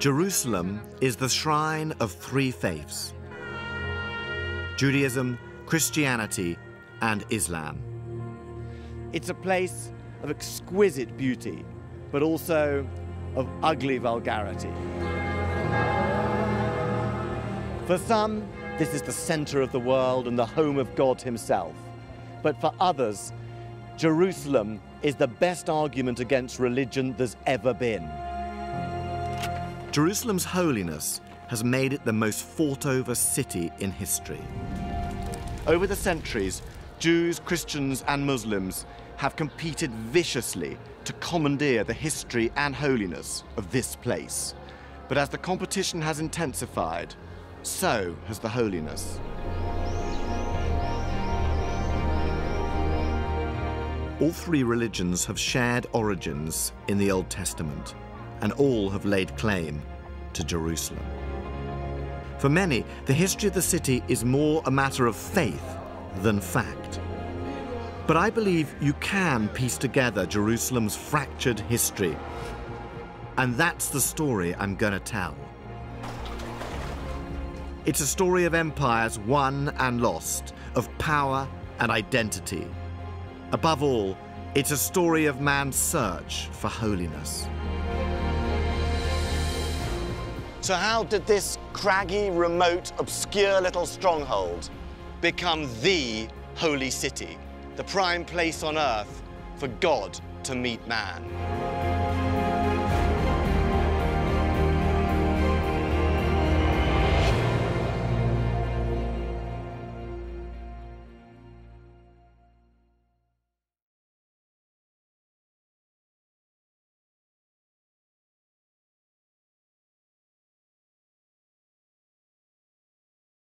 Jerusalem is the shrine of three faiths Judaism, Christianity, and Islam. It's a place of exquisite beauty, but also of ugly vulgarity. For some, this is the center of the world and the home of God Himself. But for others, Jerusalem is the best argument against religion there's ever been. Jerusalem's holiness has made it the most fought over city in history. Over the centuries, Jews, Christians, and Muslims have competed viciously to commandeer the history and holiness of this place. But as the competition has intensified, so has the holiness. All three religions have shared origins in the Old Testament, and all have laid claim to Jerusalem. For many, the history of the city is more a matter of faith than fact. But I believe you can piece together Jerusalem's fractured history. And that's the story I'm going to tell. It's a story of empires won and lost, of power and identity, Above all, it's a story of man's search for holiness. So how did this craggy, remote, obscure little stronghold become the holy city, the prime place on earth for God to meet man?